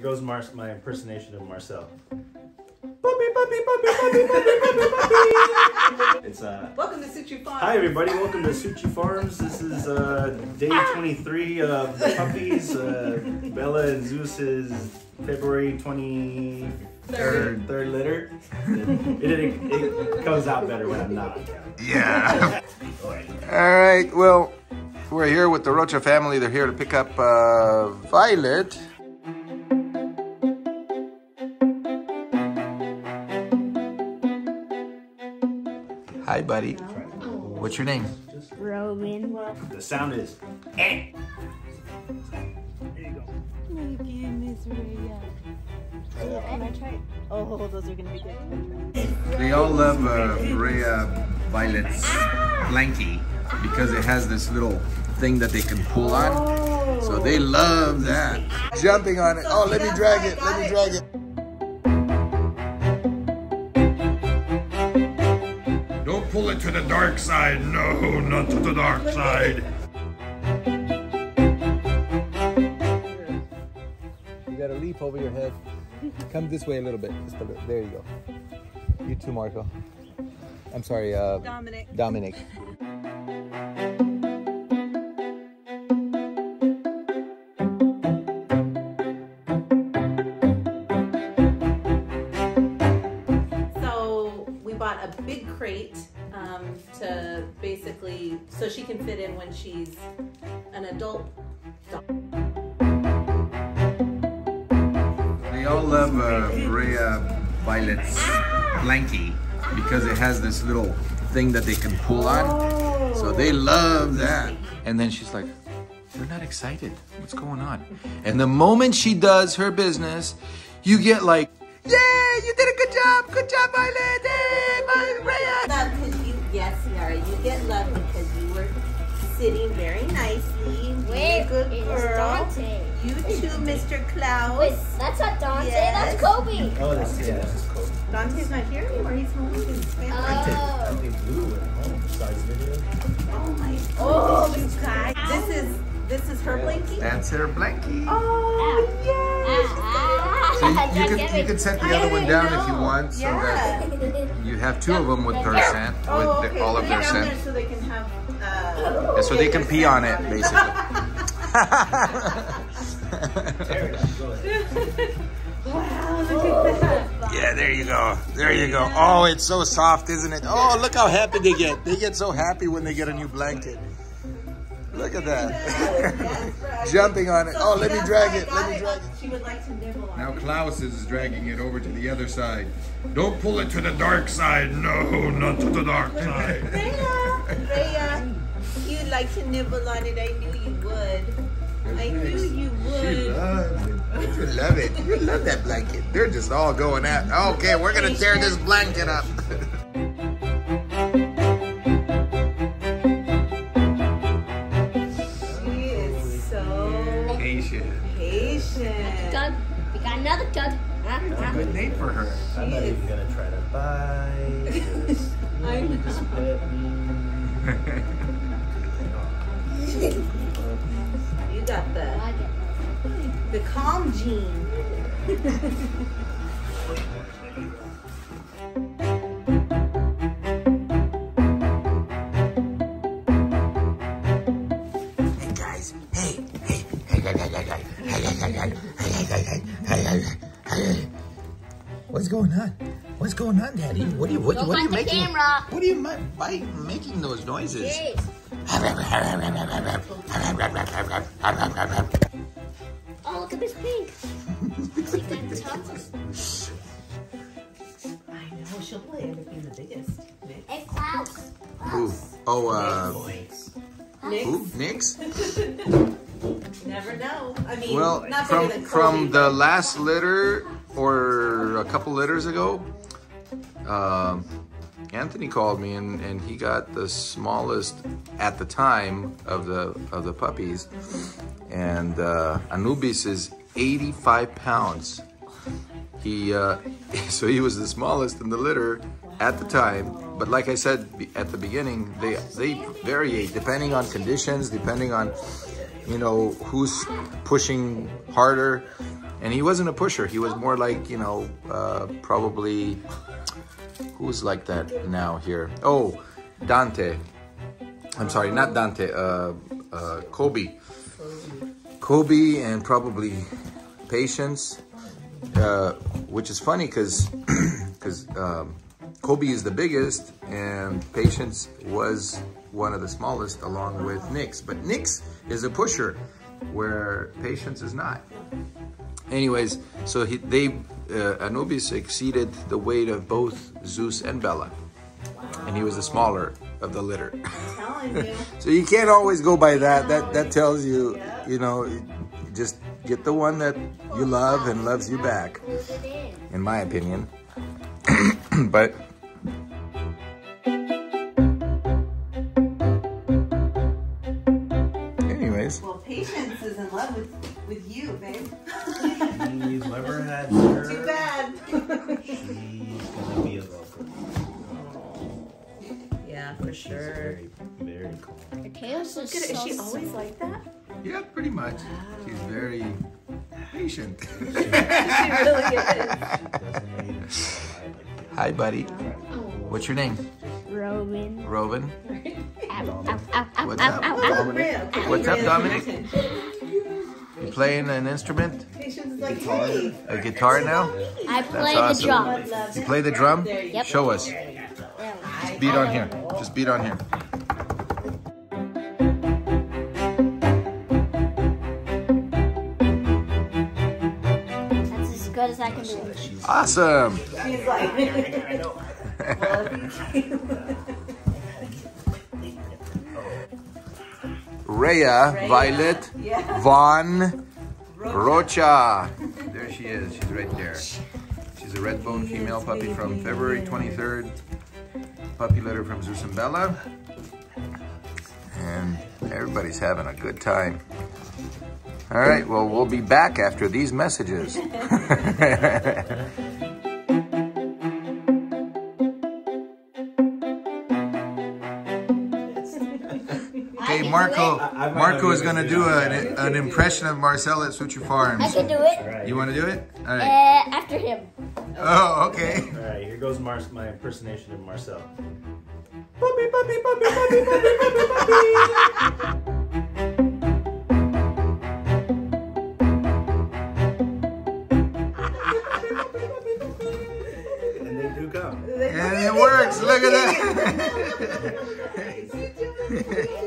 Here goes Mar- my impersonation of Marcel. Puppy, puppy, puppy, puppy, puppy, puppy, puppy. It's uh. Welcome to Suciu Farm. Hi everybody, welcome to Suciu Farms. This is uh, day 23 of the puppies. Uh, Bella and Zeus is February 23rd Third. third litter. It, it, it comes out better when I'm not. Yeah. All right. Well, we're here with the Rocha family. They're here to pick up uh, Violet. Hi, buddy. What's your name? Roman. The sound is. eh. Can I try? Oh, those are gonna be good. They all love uh, Reya Violet's blankie because it has this little thing that they can pull on. So they love that. Jumping on it. Oh, let me drag it. Let me drag it. Don't to the dark side. No, not to the dark side. You got a leap over your head. Come this way a little bit. Just a bit. There you go. You too, Marco. I'm sorry, uh, Dominic. Dominic. She can fit in when she's an adult. dog. They all love uh, Reya Violet's blankie because it has this little thing that they can pull on. So they love that. And then she's like, they're not excited. What's going on? And the moment she does her business, you get like, Yay, you did a good job. Good job, Mr. Klaus. Wait, that's not Dante. Yes. That's Kobe. Oh, this, yeah, this is cool. Dante's not here anymore. He's home with his family. I think, I Oh. Blue went home besides video. Oh my! Oh, you guys. This is this is her blankie. That's her blankie. Oh yes. Ah, So you, you, Don't can, you me. can set the I other one didn't down if you want so that you have two of them with her scent, with Oh, the- okay. all of their scent. So they can have. Uh, Yeah, so they can their pee scent on it, basically. There, go ahead. wow! Look at that. yeah, there you go. There you go. Oh, it's so soft, isn't it? Oh, look how happy they get. They get so happy when they get a new blanket. Look at that. Jumping on it. Oh, let me drag it. Let me drag it. She would like to nibble on. It. Now. Klaus is dragging it over to the other side. Don't pull it to the dark side. No, not to the dark side. Reya, Reya, you'd like to nibble on it. I knew you would. I knew you would. You love it. You love that blanket. They're just all going at. Okay, we're gonna tear this blanket up. She is so Patient. patient. Doug, we got another Doug. Huh? Huh? Good name for her. I'm not even gonna try to buy. Just, I know. just pet me. You got the the calm gene. Hey guys, hey, hey, hey, hey, hey, hey, hey, hey, hey, hey, hey, hey, hey, hey, hey, hey, hey. What's going on? What's going on, Daddy? What are you, what, Don't what are you making? camera. What are you ma- by making those noises? Jeez. Oh, look at this pink. See that tongue? I know she'll play end up being the biggest. Nick. Hey, Klaus. Ooh, oh, uh, Nick, who? Nix? never know. I mean, Well, not from than from the last litter or a couple litters ago, um, Anthony called me and, and he got the smallest at the time of the of the puppies, and uh, Anubis is 85 pounds. He uh, so he was the smallest in the litter at the time. But like I said at the beginning, they they vary depending on conditions, depending on you know who's pushing harder. And he wasn't a pusher. He was more like you know uh, probably who's like that now here. Oh, Dante. I'm sorry, not Dante. Uh, uh, Kobe. Kobe and probably Patience, uh, which is funny because because um, Kobe is the biggest and Patience was one of the smallest along with Nyx. But Nyx is a pusher where Patience is not. Anyways, so he, they uh, Anubis exceeded the weight of both Zeus and Bella, and he was the smaller of the litter. You. So you can't always go by that. That that tells you, you know, just get the one that you love and loves you back, in my opinion. but yeah, for She's very, very cool. Her tail's Look just at it. Is so she always like that? yeah, pretty much. She's very patient. She really is. She doesn't even fly like you. Hi, buddy. Oh. What's your name? Roman. Rovan. Ow, ow, ow, ow, What's up? ow, ow. Dominic? What's up, Dominic? You playing an instrument? Patience like, hey. A guitar now? I play the drum. You play the drum? Yep. Show us. Beat on here. Just beat on here. That's as good as I can do. Awesome. She's like, well, Reya, Reya. Violet, Yeah. Von Rocha. There she is. She's right there. She's a red bone female puppy from February 23rd. Puppy litter from Zeus and Bella. And everybody's having a good time. All right, well, we'll be back after these messages. Marco. I might Marco is going to do do an, an impression of Marcel at Suciu Farms. I can do it. You want to do it? All Uh, after him. Oh, okay. Alright, here goes Mar- my impersonation of Marcel. Puppy, puppy, puppy, puppy, puppy, puppy, puppy. And they do come. And it works. Look at that.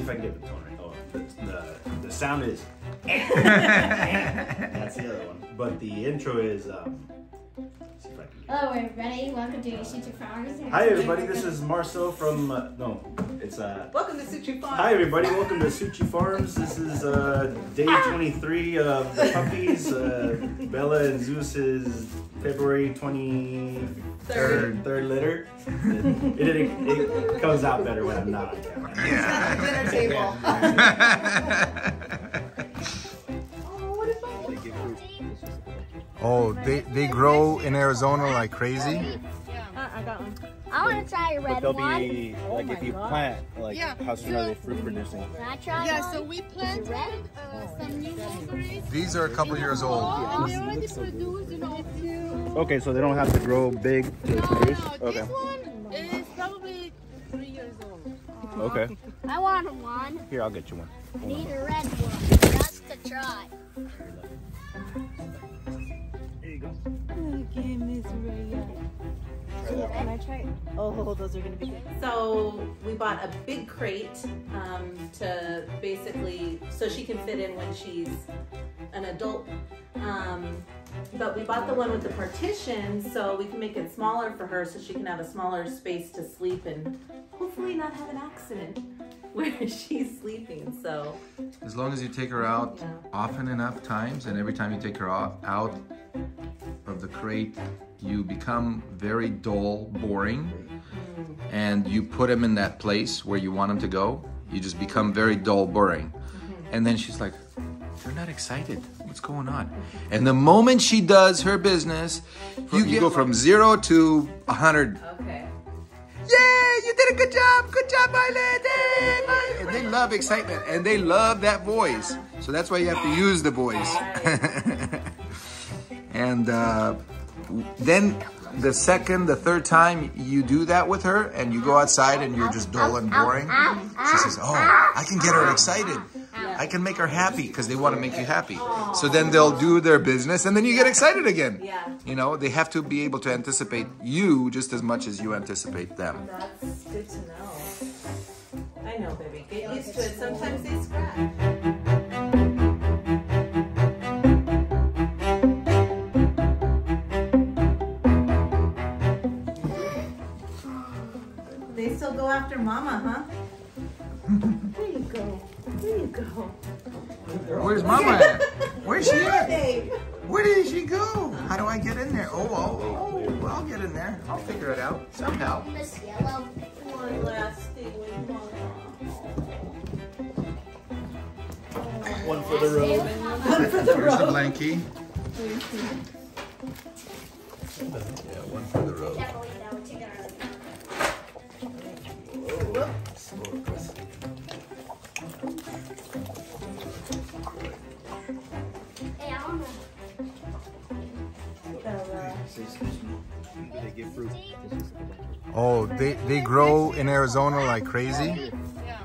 see if I can get the tone right. Oh, the, the, the sound is. That's the other one. But the intro is. Um, see if I can get. Hello, everybody. Welcome to Shooter Farmers. Hi everybody, this is Marcel from. Uh, no, it's. Uh, Welcome to Suciu Farm. Hi everybody, welcome to Suciu Farms. This is uh, day 23 of the puppies. Uh, Bella and Zeus's February 23rd Third. third litter. It, it, it comes out better when I'm not on camera. Dinner table. Oh, they, they grow in Arizona like crazy. I got one. I want to try a red They'll one. be like if you plant, like how soon are they fruit producing? Can I try Yeah, one? so we planted uh, some new mulberries. These are a couple years old. And they already produced, you know, a few. Okay, so they don't have to grow big to No, produce. no, Okay. this one is probably three years old. Okay. I want one. Here, I'll get you one. I need a red one just to try. Here you go. Okay, Miss Reya. Can I try? Oh, those are gonna be good. So we bought a big crate um, to basically so she can fit in when she's an adult. Um, but we bought the one with the partition so we can make it smaller for her so she can have a smaller space to sleep and hopefully not have an accident where she's sleeping. So As long as you take her out Yeah. often enough times, and every time you take her out, out of the crate, you become very dull, boring, mm-hmm. and you put him in that place where you want him to go, you just become very dull, boring. Mm-hmm. And then she's like, they're not excited. What's going on? And the moment she does her business, you, you go from zero to a hundred. okay. Yay! You did did a good job. Good job, Violet. Hey, Violet. And they love excitement and they love that voice. So that's why you have to use the voice. and uh, then the second, the third time you do that with her and you go outside and you're just dull and boring, she says, Oh, I can get her excited. I can make her happy because they want to make you happy. So then they'll do their business and then you get excited again. Yeah. You know, they have to be able to anticipate you just as much as you anticipate them. That's good to know. I know, baby. Get used to it. Sometimes they scratch. They still go after mama, huh? There you go. There you go. Where's Mama at? Where's she at? Where did she go? How do I get in there? Oh, oh, oh, well, I'll get in there. I'll figure it out somehow. This yellow. One last thing with mama. One for the road. Here's the blankie. Yeah, one for the road. Can't They give fruit. Oh, they, they grow in Arizona like crazy?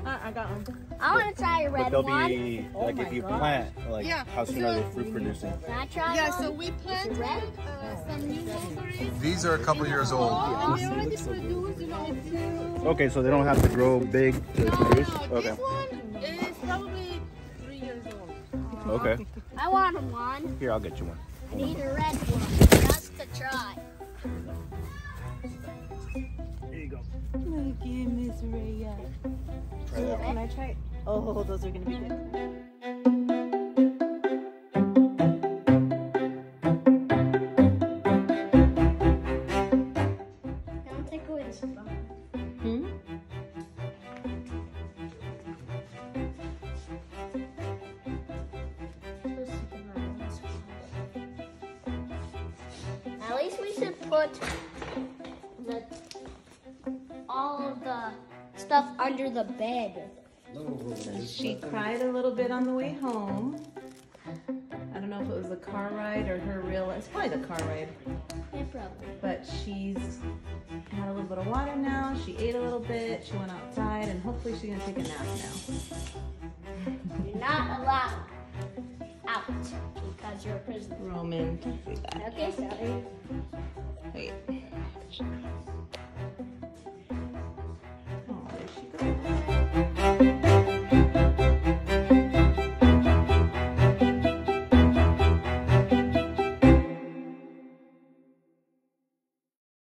Uh, I got one. I wanna try a But red they'll one. be like if you plant, like Yeah. how soon are they fruit producing? Can I try Yeah, one? so we planted uh, some new mulberries. These are a couple years old. And they already produce, you know. Okay, so they don't have to grow big to No, produce? no, Okay. this one is probably three years old. Okay. I want one. Here, I'll get you one. I need a red one just to try. Here you go. Look at Miss Reya. Try that Can. I try? Oh, those are gonna be good. At least we should put the all of the stuff under the bed. She cried a little bit on the way home. I don't know if it was the car ride or her real. It's probably the car ride. Yeah, probably. But she's had a little bit of water now. She ate a little bit. She went outside, and hopefully she's gonna take a nap now. You're not allowed out that's your prison. Roman. Okay, sorry. Wait. Oh, there she goes.